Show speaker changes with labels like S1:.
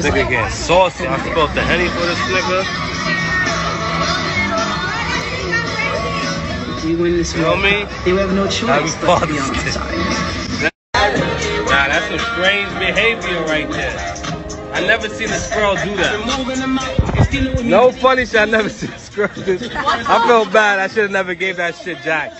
S1: Nigga getting saucy. I spilled the Henny for this nigga.
S2: We win this
S1: You know me?
S2: They have no choice but to be on
S1: the
S2: side.
S1: Nah, that's some strange behavior right there. I never seen a squirrel do that. No funny shit. I never seen a squirrel do that. I feel bad. I should have never gave that shit Jack.